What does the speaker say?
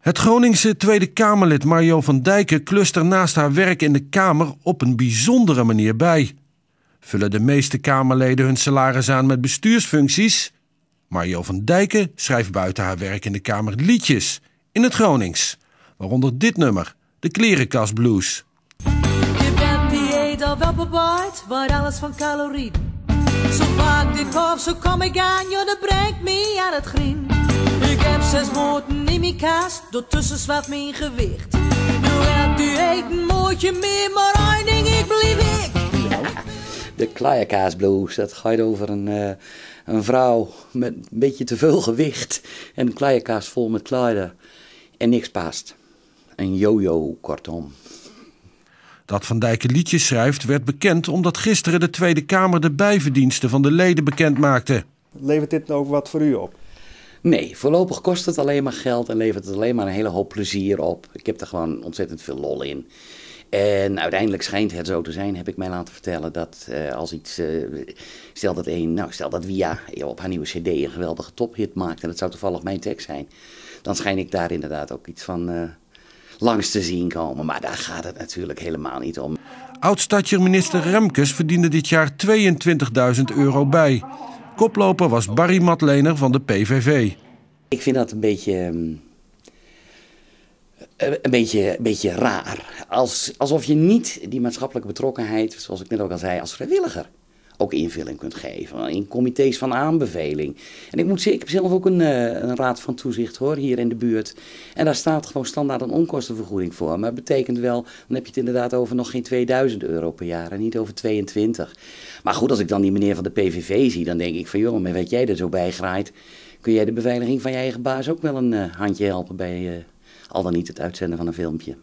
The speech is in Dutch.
Het Groningse Tweede Kamerlid Mario van Dijken klust er naast haar werk in de Kamer op een bijzondere manier bij. Vullen de meeste Kamerleden hun salaris aan met bestuursfuncties? Mario van Dijken schrijft buiten haar werk in de Kamer liedjes in het Gronings. Waaronder dit nummer, de Klerenkast Blues. Je bent dieet al wel bewaard, waar alles van calorieën. Zo vaak ik koop, zo kom ik aan, ja, dat brengt me aan het grien. Ik heb zes moten kaas, daartussen zwart mijn gewicht. Nu hebt u eten, moet je meer, maar één ding, ik blijf ik. De Kleierkaas Blues, dat gaat over een, eh, een vrouw met een beetje te veel gewicht. En een kleierkaas vol met kleider. En niks past. Een yo-yo, kortom. Dat Van Dijken liedjes schrijft werd bekend omdat gisteren de Tweede Kamer de bijverdiensten van de leden bekend maakte. Levert dit ook wat voor u op? Nee, voorlopig kost het alleen maar geld en levert het alleen maar een hele hoop plezier op. Ik heb er gewoon ontzettend veel lol in. En uiteindelijk schijnt het zo te zijn, heb ik mij laten vertellen, dat eh, als iets, eh, stel dat een, nou stel dat Via op haar nieuwe cd een geweldige tophit maakt en dat zou toevallig mijn tekst zijn, dan schijn ik daar inderdaad ook iets van eh, langs te zien komen. Maar daar gaat het natuurlijk helemaal niet om. Oud-stadjer-minister Remkes verdiende dit jaar 22.000 euro bij. Koploper was Barry Matlener van de PVV. Ik vind dat een beetje, ehm, eh, een beetje, een beetje raar. Als, alsof je niet die maatschappelijke betrokkenheid, zoals ik net ook al zei, als vrijwilliger ook invulling kunt geven. In comité's van aanbeveling. En ik moet zeggen, ik heb zelf ook een, eh, een raad van toezicht hoor, hier in de buurt. En daar staat gewoon standaard een onkostenvergoeding voor. Maar dat betekent wel, dan heb je het inderdaad over nog geen 2000 euro per jaar en niet over 22. Maar goed, als ik dan die meneer van de PVV zie, dan denk ik van joh, maar weet jij er zo bij graait, kun jij de beveiliging van je eigen baas ook wel een uh, handje helpen bij uh, al dan niet het uitzenden van een filmpje.